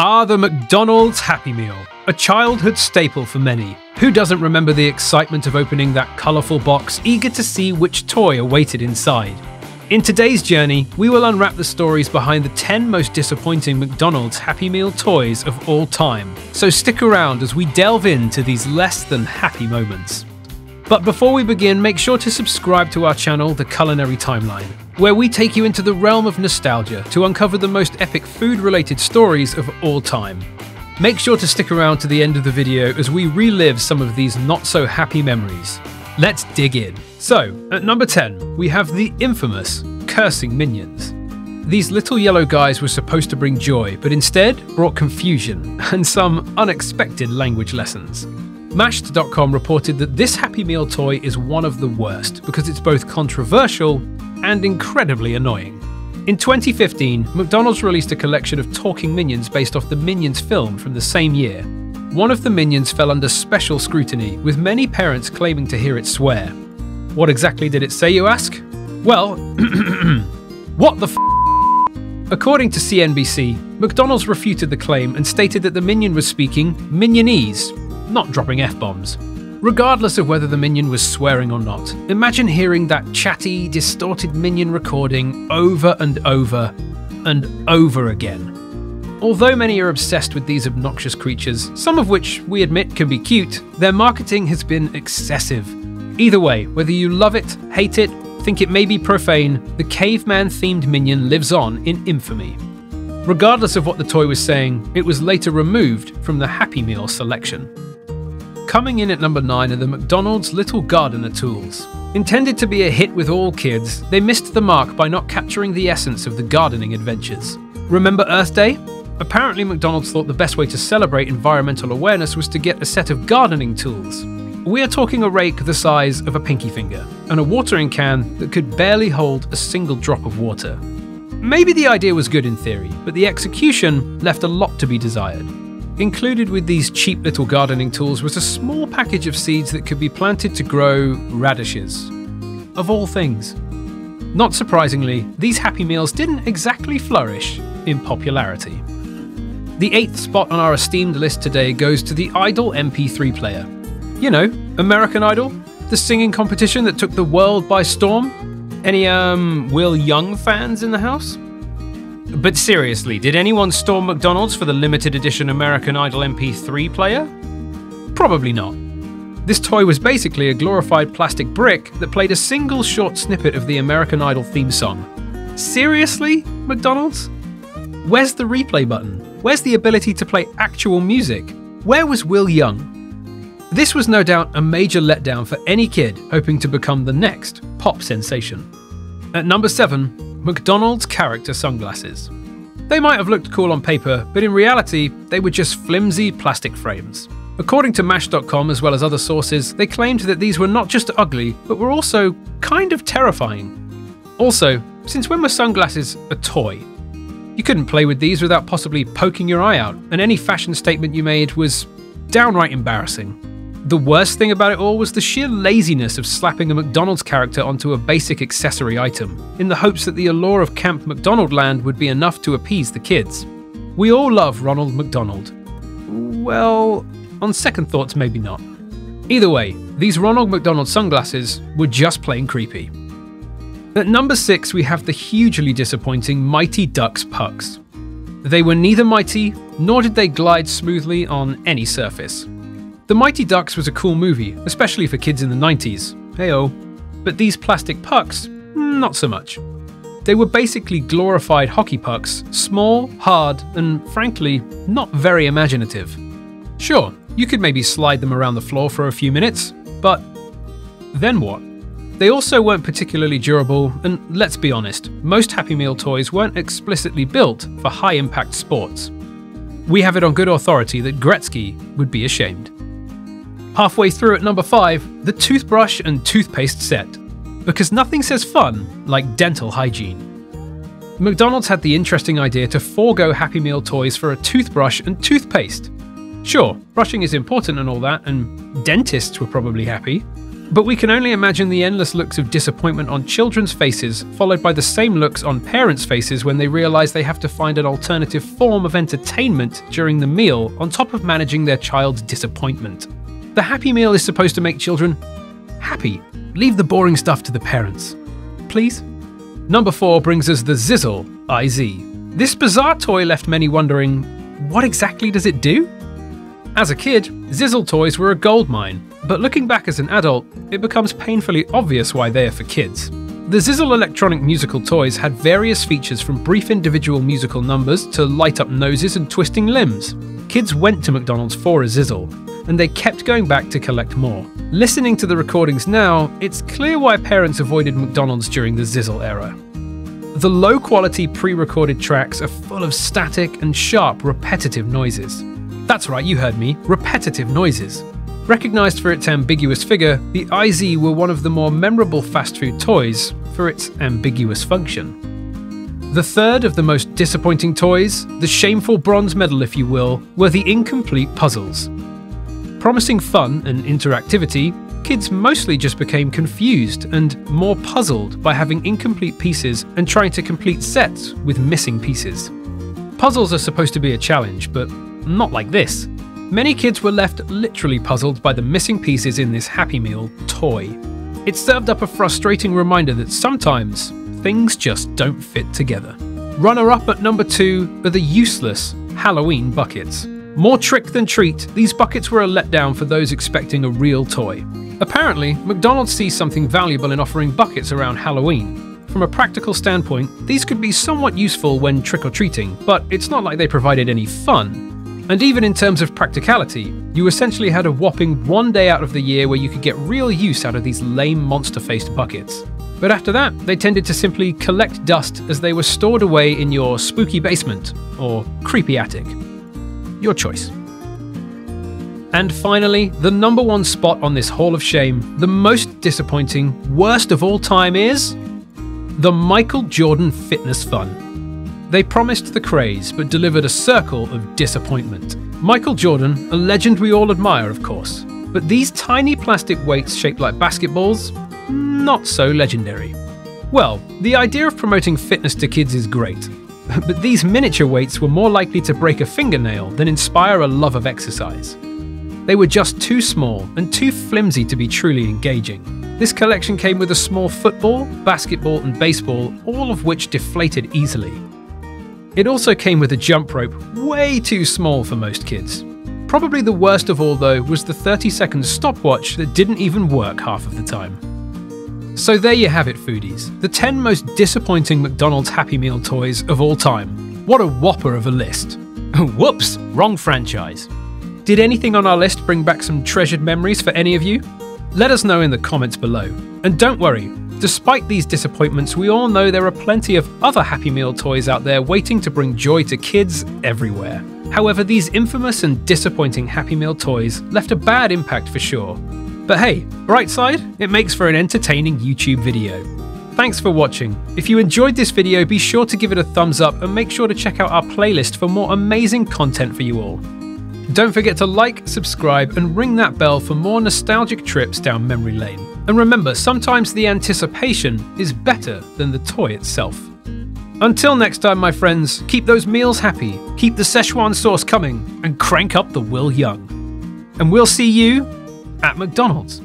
Ah, the McDonald's Happy Meal, a childhood staple for many. Who doesn't remember the excitement of opening that colourful box, eager to see which toy awaited inside? In today's journey, we will unwrap the stories behind the 10 most disappointing McDonald's Happy Meal toys of all time. So stick around as we delve into these less than happy moments. But before we begin, make sure to subscribe to our channel, The Culinary Timeline, where we take you into the realm of nostalgia to uncover the most epic food related stories of all time. Make sure to stick around to the end of the video as we relive some of these not so happy memories. Let's dig in. So, at number 10, we have the infamous Cursing Minions. These little yellow guys were supposed to bring joy, but instead brought confusion and some unexpected language lessons. Mashed.com reported that this Happy Meal toy is one of the worst because it's both controversial and incredibly annoying. In 2015, McDonald's released a collection of talking minions based off the Minions film from the same year. One of the minions fell under special scrutiny, with many parents claiming to hear it swear. What exactly did it say, you ask? Well, what the f? According to CNBC, McDonald's refuted the claim and stated that the minion was speaking Minionese, not dropping F bombs. Regardless of whether the minion was swearing or not, imagine hearing that chatty, distorted minion recording over and over and over again. Although many are obsessed with these obnoxious creatures, some of which we admit can be cute, their marketing has been excessive. Either way, whether you love it, hate it, think it may be profane, the caveman themed minion lives on in infamy. Regardless of what the toy was saying, it was later removed from the Happy Meal selection. Coming in at number 9 are the McDonald's Little Gardener Tools. Intended to be a hit with all kids, they missed the mark by not capturing the essence of the gardening adventures. Remember Earth Day? Apparently, McDonald's thought the best way to celebrate environmental awareness was to get a set of gardening tools. We are talking a rake the size of a pinky finger, and a watering can that could barely hold a single drop of water. Maybe the idea was good in theory, but the execution left a lot to be desired. Included with these cheap little gardening tools was a small package of seeds that could be planted to grow radishes. Of all things. Not surprisingly, these Happy Meals didn't exactly flourish in popularity. The eighth spot on our esteemed list today goes to the Idol MP3 player. You know, American Idol? The singing competition that took the world by storm? Any, um, Will Young fans in the house? But seriously, did anyone storm McDonald's for the limited edition American Idol MP3 player? Probably not. This toy was basically a glorified plastic brick that played a single short snippet of the American Idol theme song. Seriously, McDonald's? Where's the replay button? Where's the ability to play actual music? Where was Will Young? This was no doubt a major letdown for any kid hoping to become the next pop sensation. At number 7, McDonald's character sunglasses. They might have looked cool on paper, but in reality, they were just flimsy plastic frames. According to Mashed.com, as well as other sources, they claimed that these were not just ugly, but were also kind of terrifying. Also, since when were sunglasses a toy? You couldn't play with these without possibly poking your eye out, and any fashion statement you made was downright embarrassing. The worst thing about it all was the sheer laziness of slapping a McDonald's character onto a basic accessory item, in the hopes that the allure of Camp McDonald Land would be enough to appease the kids. We all love Ronald McDonald. Well, on second thoughts, maybe not. Either way, these Ronald McDonald sunglasses were just plain creepy. At number 6, we have the hugely disappointing Mighty Ducks pucks. They were neither mighty, nor did they glide smoothly on any surface. The Mighty Ducks was a cool movie, especially for kids in the 90s. Heyo. But these plastic pucks, hmm, not so much. They were basically glorified hockey pucks, small, hard, and frankly, not very imaginative. Sure, you could maybe slide them around the floor for a few minutes, but then what? They also weren't particularly durable, and let's be honest, most Happy Meal toys weren't explicitly built for high impact sports. We have it on good authority that Gretzky would be ashamed. Halfway through at number 5, the toothbrush and toothpaste set. Because nothing says fun like dental hygiene. McDonald's had the interesting idea to forego Happy Meal toys for a toothbrush and toothpaste. Sure, brushing is important and all that, and dentists were probably happy. But we can only imagine the endless looks of disappointment on children's faces, followed by the same looks on parents' faces when they realise they have to find an alternative form of entertainment during the meal on top of managing their child's disappointment. The Happy Meal is supposed to make children happy. Leave the boring stuff to the parents. Please? Number 4 brings us the Zizzle IZ. This bizarre toy left many wondering what exactly does it do? As a kid, Zizzle toys were a goldmine, but looking back as an adult, it becomes painfully obvious why they are for kids. The Zizzle electronic musical toys had various features from brief individual musical numbers to light up noses and twisting limbs. Kids went to McDonald's for a Zizzle, and they kept going back to collect more. Listening to the recordings now, it's clear why parents avoided McDonald's during the Zizzle era. The low quality pre recorded tracks are full of static and sharp, repetitive noises. That's right, you heard me repetitive noises. Recognised for its ambiguous figure, the IZ were one of the more memorable fast food toys for its ambiguous function. The third of the most disappointing toys, the shameful bronze medal if you will, were the incomplete puzzles. Promising fun and interactivity, kids mostly just became confused and more puzzled by having incomplete pieces and trying to complete sets with missing pieces. Puzzles are supposed to be a challenge, but not like this. Many kids were left literally puzzled by the missing pieces in this Happy Meal toy. It served up a frustrating reminder that sometimes things just don't fit together. Runner up at number two are the useless Halloween buckets. More trick than treat, these buckets were a letdown for those expecting a real toy. Apparently, McDonald's sees something valuable in offering buckets around Halloween. From a practical standpoint, these could be somewhat useful when trick or treating, but it's not like they provided any fun. And even in terms of practicality, you essentially had a whopping one day out of the year where you could get real use out of these lame monster faced buckets. But after that, they tended to simply collect dust as they were stored away in your spooky basement or creepy attic. Your choice. And finally, the number one spot on this Hall of Shame, the most disappointing, worst of all time is the Michael Jordan Fitness Fun. They promised the craze, but delivered a circle of disappointment. Michael Jordan, a legend we all admire, of course, but these tiny plastic weights shaped like basketballs, not so legendary. Well, the idea of promoting fitness to kids is great, but these miniature weights were more likely to break a fingernail than inspire a love of exercise. They were just too small and too flimsy to be truly engaging. This collection came with a small football, basketball, and baseball, all of which deflated easily. It also came with a jump rope way too small for most kids. Probably the worst of all, though, was the 30 second stopwatch that didn't even work half of the time. So there you have it, foodies. The 10 most disappointing McDonald's Happy Meal toys of all time. What a whopper of a list. Whoops, wrong franchise. Did anything on our list bring back some treasured memories for any of you? Let us know in the comments below. And don't worry, Despite these disappointments, we all know there are plenty of other Happy Meal toys out there waiting to bring joy to kids everywhere. However, these infamous and disappointing Happy Meal toys left a bad impact for sure. But hey, bright side, it makes for an entertaining YouTube video. Thanks for watching. If you enjoyed this video, be sure to give it a thumbs up and make sure to check out our playlist for more amazing content for you all. Don't forget to like, subscribe, and ring that bell for more nostalgic trips down memory lane. And remember, sometimes the anticipation is better than the toy itself. Until next time, my friends, keep those meals happy, keep the Szechuan sauce coming, and crank up the Will Young. And we'll see you at McDonald's.